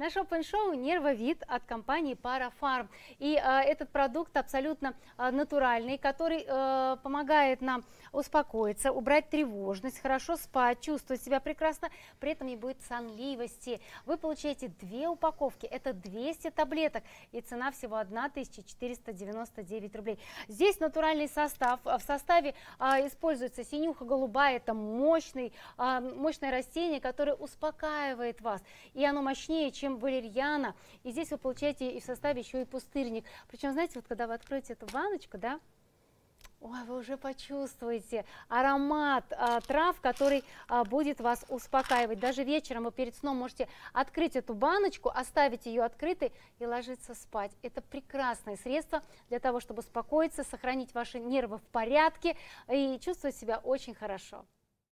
Наш опен-шоу «Нервовид» от компании Парафарм. И э, этот продукт абсолютно э, натуральный, который э, помогает нам успокоиться, убрать тревожность, хорошо спать, чувствовать себя прекрасно, при этом не будет сонливости. Вы получаете две упаковки, это 200 таблеток, и цена всего 1499 рублей. Здесь натуральный состав, в составе э, используется синюха голубая, это мощный, э, мощное растение, которое успокаивает вас, и оно мощнее, чем чем валерьяна. И здесь вы получаете и в составе еще и пустырник. Причем, знаете, вот когда вы откроете эту баночку, да, Ой, вы уже почувствуете аромат а, трав, который а, будет вас успокаивать. Даже вечером вы перед сном можете открыть эту баночку, оставить ее открытой и ложиться спать. Это прекрасное средство для того, чтобы успокоиться, сохранить ваши нервы в порядке и чувствовать себя очень хорошо.